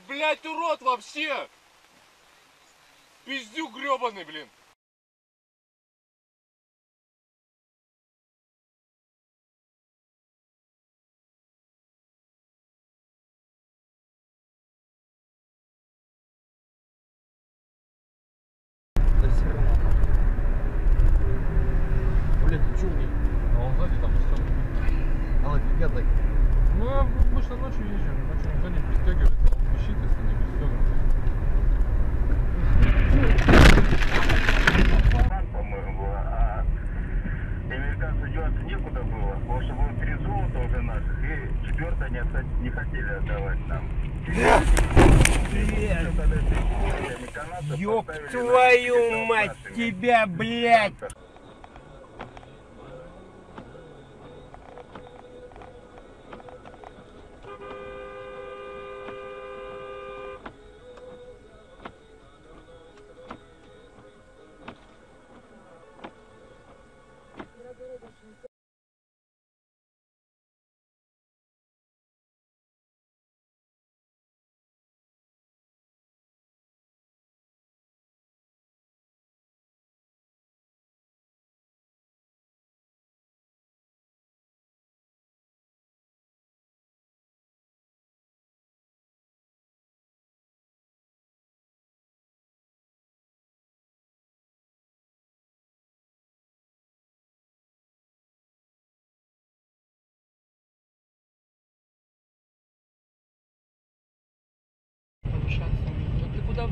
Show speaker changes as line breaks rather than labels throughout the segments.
блядь, урод вообще! Пиздюк гребаный, блин!
Ёб твою мать тебя, блядь!
Ну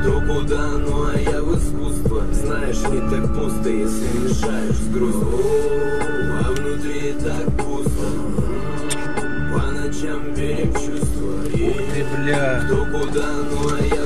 Кто куда, ну а я в искусство. Знаешь, не так пусто, если мешаешь с грустью. А внутри так пусто. По ночам берем чувства. И
Ты, бля.
кто куда, ну а я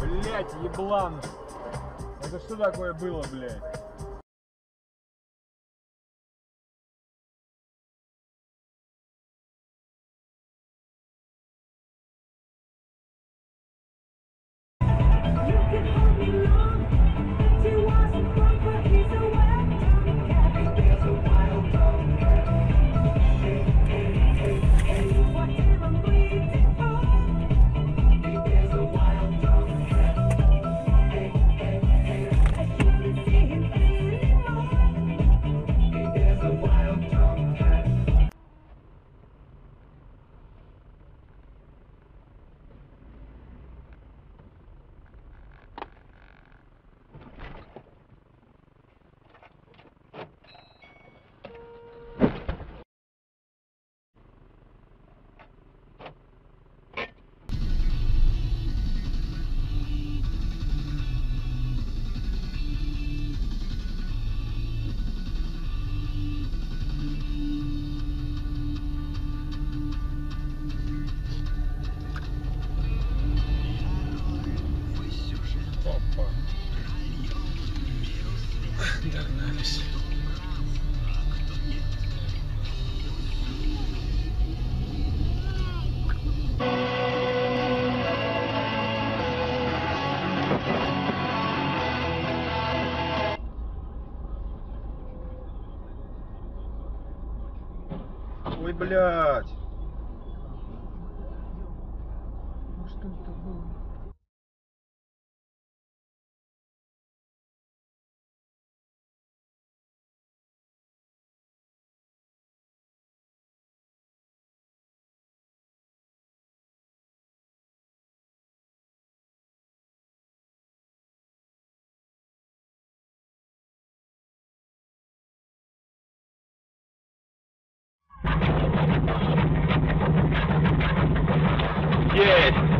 Блять, еблан. Это что такое было, блядь?
Блядь.
Yes.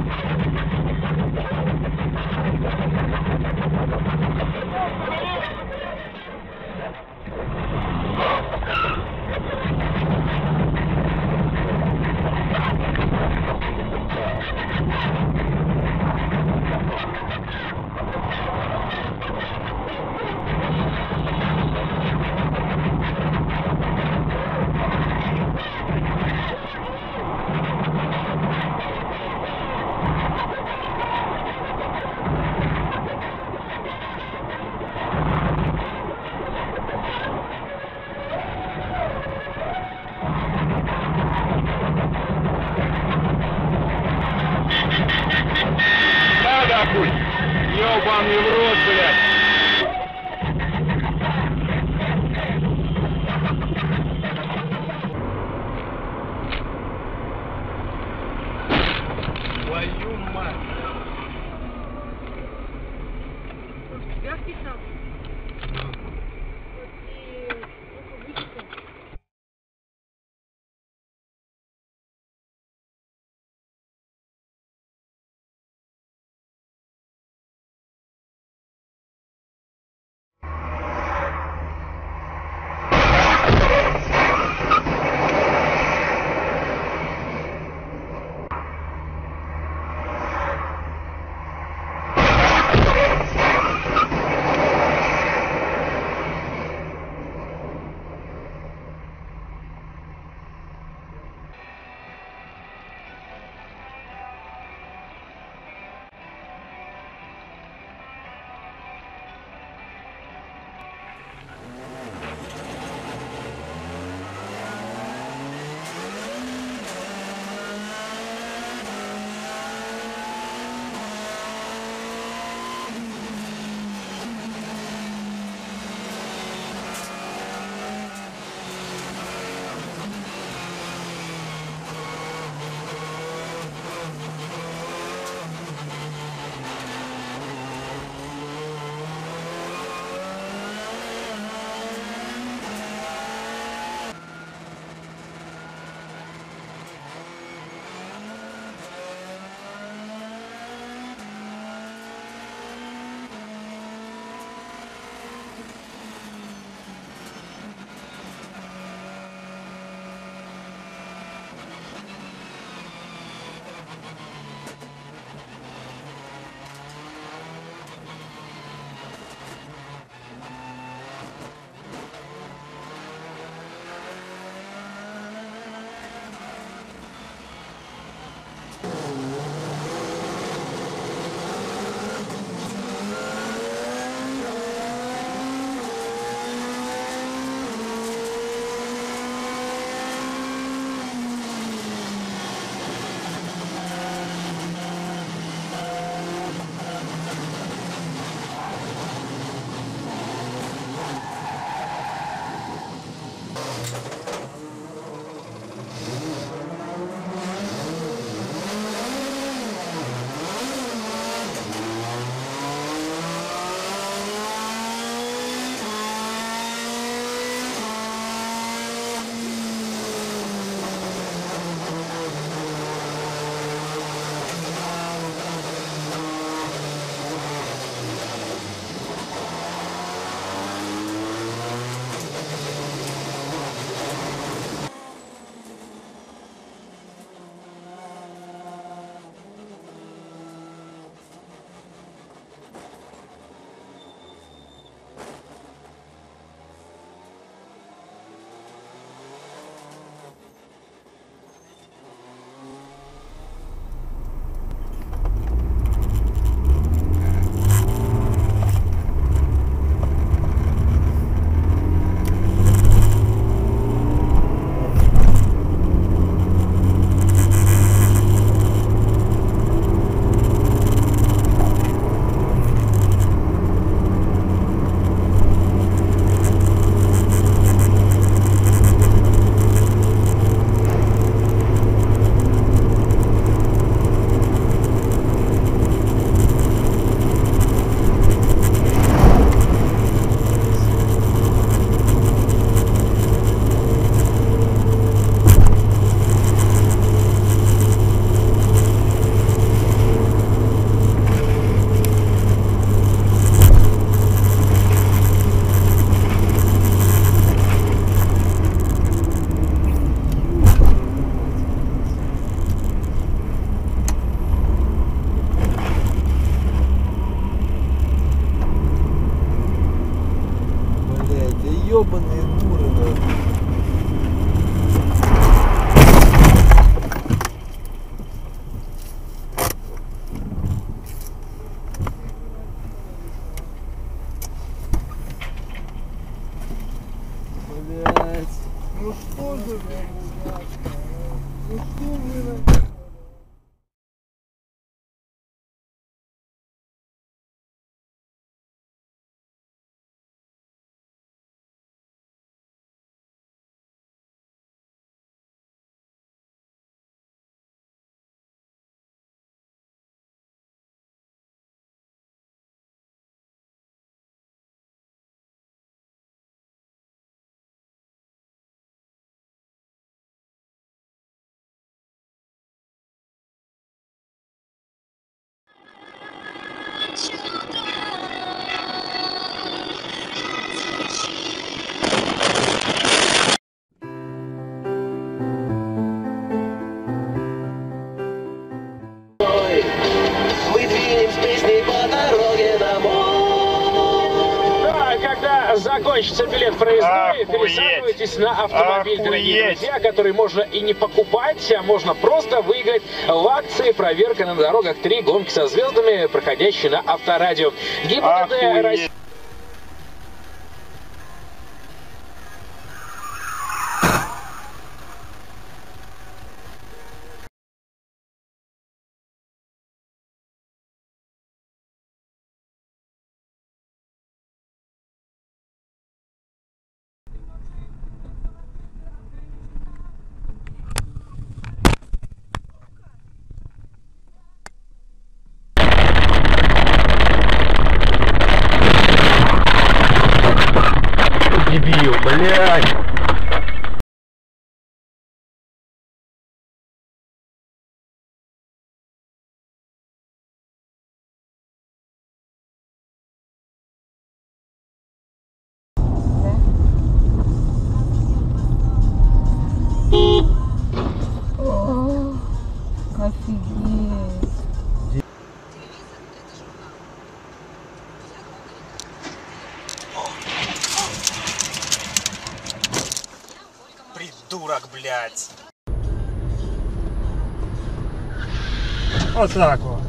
ебаный. Когда закончится билет проездной,
Охуеть.
пересаживайтесь на автомобиль, дорогие
Охуеть.
друзья, который можно и не покупать, а можно просто выиграть в акции «Проверка на дорогах 3. Гонки со звездами», проходящие на Авторадио. ГИБДД России.
Охуеть.
Придурок, блядь. Вот так вот.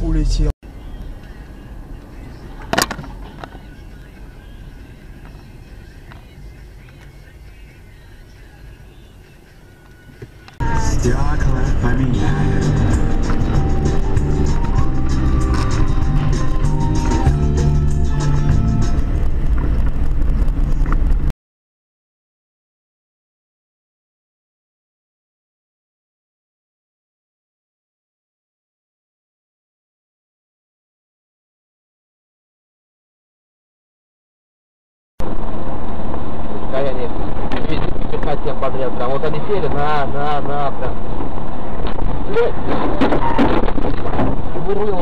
Улетел.
Стекла поменяю
подряд. Прям вот они сели на, на, на, прям. Блядь. И бурлил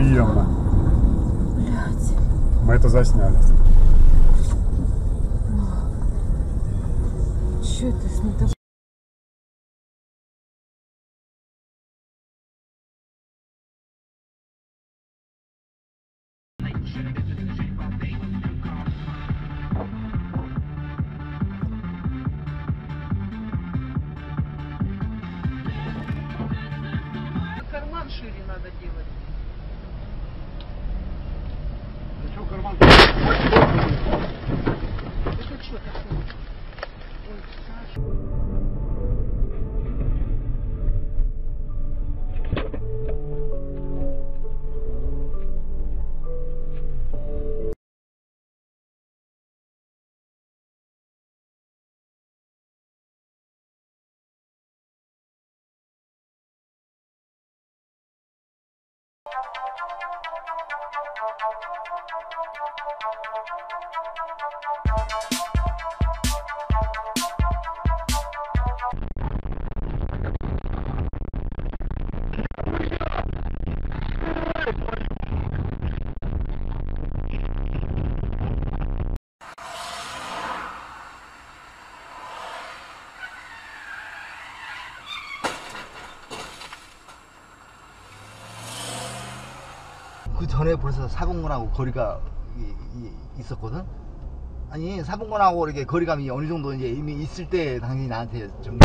Охуенно.
Блядь.
Мы это засняли.
Thank
you. 남해 벌써 사공군하고 거리가 이, 이, 있었거든. 아니 사공군하고 이렇게 거리감이 어느 정도 이제 이미 있을 때 당신이 나한테 좀.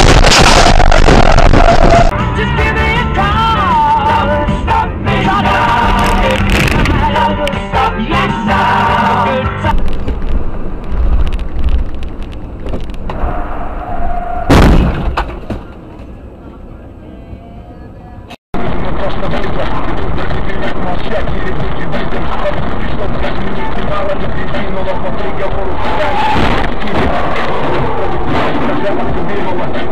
Mam świat gonna było, na temat to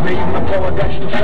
wielu,